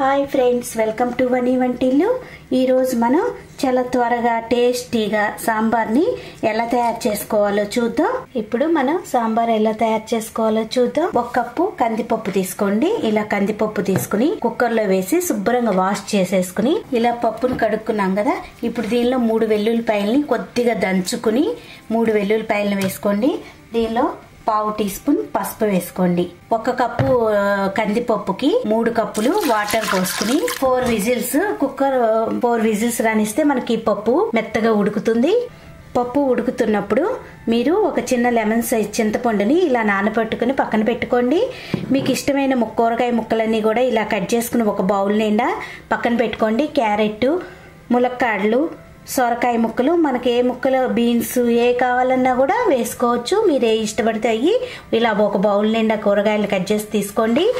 Hi friends welcome to one వంటిల్లు. ఈరోజు మనం చాలా త్వరగా టేస్టీగా సాంబార్ని ఎలా తయారు చేసుకోవాలో చూద్దాం. ఇప్పుడు మనం సాంబార్ ఎలా తయారు చేసుకోవాలో చూద్దాం. ఒక కప్పు కందిపప్పు తీసుకోండి. ఇలా కందిపప్పు తీసుకుని కుక్కర్లో వేసి శుభ్రంగా వాష్ చేసేసుకుని ఇలా పప్పును కడుక్కున్నాం కదా. ఇప్పుడు దీనిలో మూడు వెల్లుల్లిపాయలని కొద్దిగా దంచుకుని మూడు వెల్లుల్లిపాయలను వేసుకోండి. దీనిలో పావు టీ స్పూన్ పసుపు వేసుకోండి. ఒక కప్పు కందిపప్పుకి మూడు కప్పులు వాటర్ పోసుకుని four whistles cooker four whistles రానిస్తే మనకి పప్పు మెత్తగా ఉడుకుతుంది. పప్పు ఉడుకుతున్నప్పుడు మీరు ఒక చిన్న లెమన్ సైజ్ చింతపండుని ఇలా నానబెట్టుకుని పక్కన పెట్టుకోండి. మీకు ఇష్టమైన కూరగాయ ముక్కలన్నీ కూడా ఇలా కట్ చేసుకుని ఒక బౌల్ నిండా పక్కన పెట్టుకోండి. క్యారెట్ ములక్కాడలు సొరకాయ ముక్కలు మనకి ఏ ముక్కలు బీన్స్ ఏ కావాలన్నా కూడా వేసుకోవచ్చు. మీరు ఏ ఇష్టపడితే అయ్యి ఇలా ఒక బౌల్ నిండా కూరగాయలు కట్ చేసి తీసుకోండి.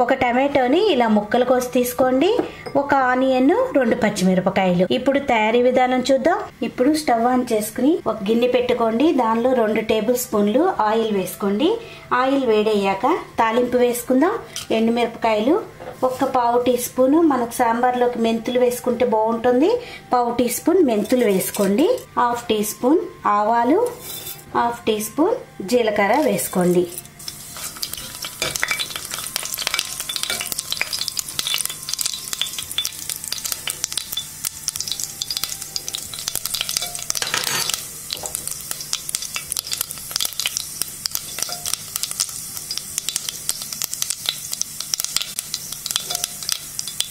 ఒక టమాటోని ఇలా ముక్కలు కోసి తీసుకోండి. ఒక ఆనియన్ రెండు పచ్చిమిరపకాయలు. ఇప్పుడు తయారీ విధానం చూద్దాం. ఇప్పుడు స్టవ్ ఆన్ చేసుకుని ఒక గిన్నె పెట్టుకోండి. దానిలో రెండు టేబుల్ స్పూన్లు ఆయిల్ వేసుకోండి. ఆయిల్ వేడయ్యాక తాలింపు వేసుకుందాం. ఎండుమిరపకాయలు ఒక్క పావు టీ స్పూన్ మనకు సాంబార్లోకి మెంతులు వేసుకుంటే బాగుంటుంది. పావు టీ స్పూన్ మెంతులు వేసుకోండి. హాఫ్ టీ స్పూన్ ఆవాలు. హాఫ్ టీ స్పూన్ జీలకర్ర వేసుకోండి.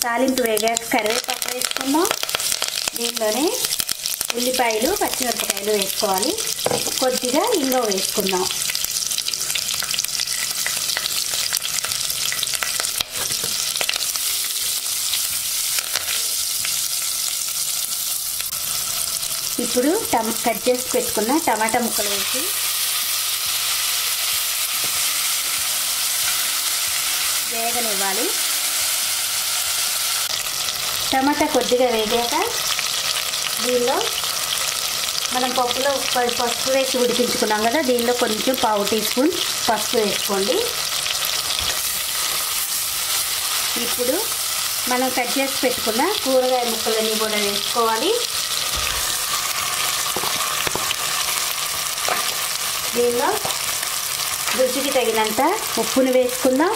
తాలింపు వేగాక కరివేపాకు వేసుకుందాం. దీనిలోనే ఉల్లిపాయలు పచ్చిమిరపకాయలు వేసుకోవాలి. కొద్దిగా ఇంగో వేసుకుందాం. ఇప్పుడు టమ కట్ చేసి పెట్టుకున్న టమాటా ముక్కలు వేసి వేగనివ్వాలి. టమాటా కొద్దిగా వేగాక దీనిలో మనం పప్పులో పసుపు వేసి ఉడికించుకున్నాం కదా దీనిలో కొంచెం పావు టీ స్పూన్ పసుపు వేసుకోండి. ఇప్పుడు మనం కట్ చేసి పెట్టుకున్న కూరగాయ ముక్కలన్నీ కూడా వేసుకోవాలి. దీనిలో రుచికి తగినంత ఉప్పును వేసుకుందాం.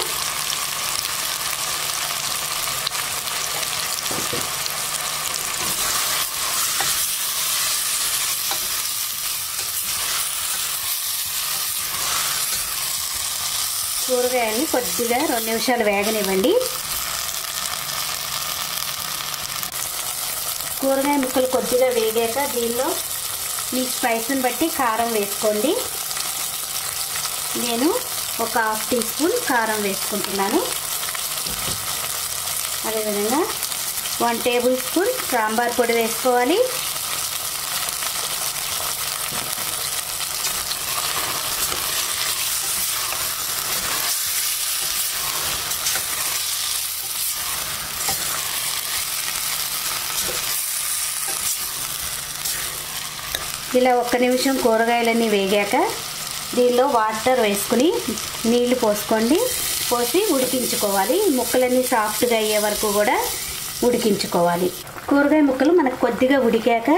కూరగాయల్ని కొద్దిగా రెండు నిమిషాలు వేగనివ్వండి. కూరగాయ ముక్కలు కొద్దిగా వేగాక దీనిలో మీ స్పైస్ని బట్టి కారం వేసుకోండి. నేను ఒక హాఫ్ టీ స్పూన్ కారం వేసుకుంటున్నాను. అదేవిధంగా వన్ టేబుల్ స్పూన్ సాంబార్ పొడి వేసుకోవాలి. ఇలా ఒక్క నిమిషం కూరగాయలన్నీ వేగాక దీనిలో వాటర్ వేసుకుని నీళ్ళు పోసుకోండి. పోసి ఉడికించుకోవాలి. ముక్కలన్నీ సాఫ్ట్గా అయ్యే వరకు కూడా ఉడికించుకోవాలి. కూరగాయ ముక్కలు మనకు కొద్దిగా ఉడికాక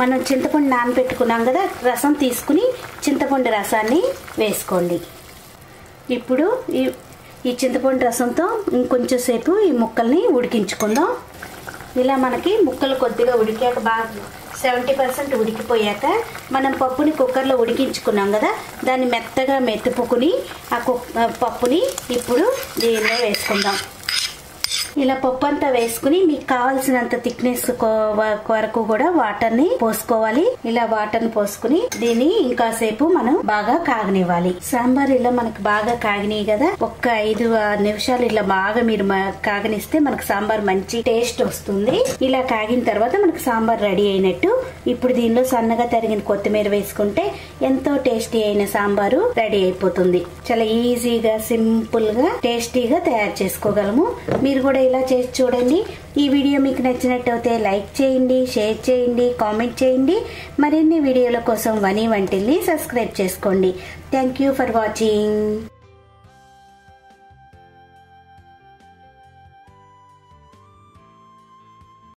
మనం చింతపండు నానబెట్టుకున్నాం కదా రసం తీసుకుని చింతపండు రసాన్ని వేసుకోండి. ఇప్పుడు ఈ ఈ చింతపండు రసంతో ఇంకొంచెం సేపు ఈ ముక్కల్ని ఉడికించుకుందాం. ఇలా మనకి ముక్కలు కొద్దిగా ఉడికాక బాగా సెవెంటీ పర్సెంట్ ఉడికిపోయాక మనం పప్పుని కుక్కర్లో ఉడికించుకున్నాం కదా దాన్ని మెత్తగా మెత్తుపుకుని ఆ కుక్ పప్పుని ఇప్పుడు దీనిలో వేసుకుందాం. ఇలా పప్పు అంతా వేసుకుని మీకు కావాల్సినంత థిక్నెస్ వరకు కూడా వాటర్ని పోసుకోవాలి. ఇలా వాటర్ని పోసుకుని దీన్ని ఇంకాసేపు మనం బాగా కాగనివ్వాలి. సాంబార్ ఇలా మనకు బాగా కాగినాయి కదా. ఒక్క ఐదు ఆరు నిమిషాలు ఇలా బాగా మీరు కాగనిస్తే మనకు సాంబార్ మంచి టేస్ట్ వస్తుంది. ఇలా కాగిన తర్వాత మనకు సాంబార్ రెడీ అయినట్టు ఇప్పుడు దీనిలో సన్నగా తరిగిన కొత్తిమీర వేసుకుంటే ఎంతో టేస్టీ అయిన సాంబారు రెడీ అయిపోతుంది. చాలా ఈజీగా సింపుల్గా టేస్టీగా తయారు చేసుకోగలము. మీరు కూడా ఇలా చేసి చూడండి. ఈ వీడియో మీకు నచ్చినట్టయితే లైక్ చేయండి షేర్ చేయండి కామెంట్ చేయండి. మరిన్ని వీడియోల కోసం వనీ వంటిల్ని సబ్స్క్రైబ్ చేసుకోండి. Thank you for watching